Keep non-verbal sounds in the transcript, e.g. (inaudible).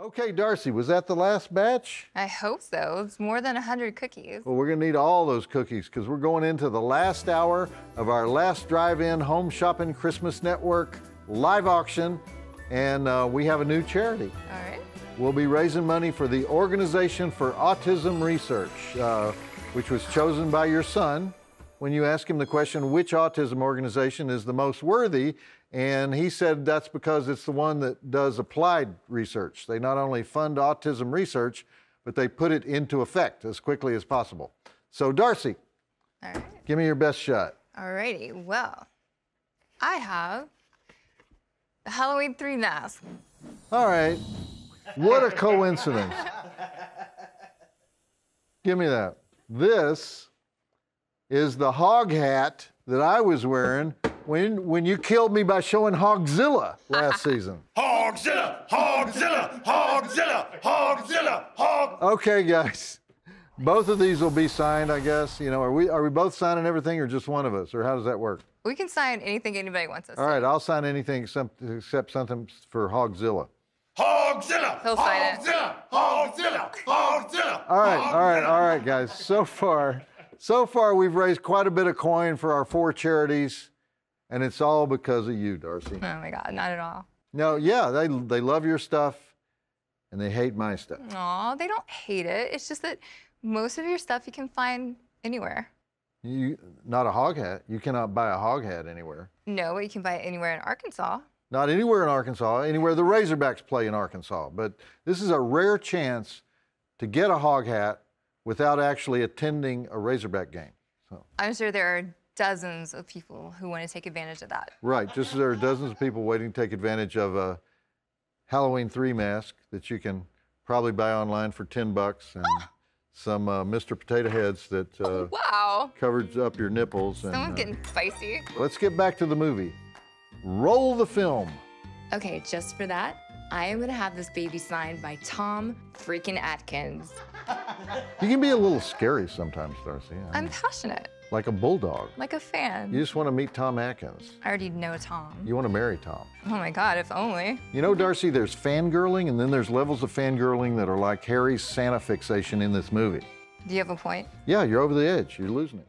Okay, Darcy, was that the last batch? I hope so. It's more than 100 cookies. Well, we're going to need all those cookies because we're going into the last hour of our last drive in Home Shopping Christmas Network live auction. And uh, we have a new charity. All right. We'll be raising money for the Organization for Autism Research, uh, which was chosen by your son when you asked him the question, which autism organization is the most worthy? And he said that's because it's the one that does applied research. They not only fund autism research, but they put it into effect as quickly as possible. So, Darcy, All right. give me your best shot. All righty. Well, I have the Halloween 3 mask. All right. What a coincidence. Give me that. This is the hog hat that I was wearing when, when you killed me by showing Hogzilla last (laughs) season. Hogzilla, Hogzilla, Hogzilla, Hogzilla, Hog. Okay, guys. Both of these will be signed, I guess. You know, are we are we both signing everything or just one of us? Or how does that work? We can sign anything anybody wants us All to. right, I'll sign anything except, except something for Hogzilla. Hogzilla, He'll sign it. Hogzilla, Hogzilla, Hogzilla. All right, all right, all right, guys. So far, so far we've raised quite a bit of coin for our four charities, and it's all because of you, Darcy. Oh my God, not at all. No, yeah, they they love your stuff, and they hate my stuff. Aw, they don't hate it. It's just that most of your stuff you can find anywhere. You not a hog hat. You cannot buy a hog hat anywhere. No, but you can buy it anywhere in Arkansas. Not anywhere in Arkansas, anywhere the Razorbacks play in Arkansas. But this is a rare chance to get a hog hat without actually attending a Razorback game. So, I'm sure there are dozens of people who want to take advantage of that. right, just as there are dozens of people waiting to take advantage of a Halloween 3 mask that you can probably buy online for 10 bucks and (gasps) some uh, Mr. Potato Heads that uh, Wow, covers up your nipples. And, someone's uh, getting feisty. let's get back to the movie. Roll the film. Okay, just for that, I am gonna have this baby signed by Tom freaking Atkins. You can be a little scary sometimes, Darcy. I I'm passionate, like a bulldog. like a fan. You just want to meet Tom Atkins. I already know Tom. You want to marry Tom. Oh my God, if only. You know, Darcy, there's fangirling, and then there's levels of fangirling that are like Harry's Santa fixation in this movie. Do you have a point? Yeah, you're over the edge. You're losing it.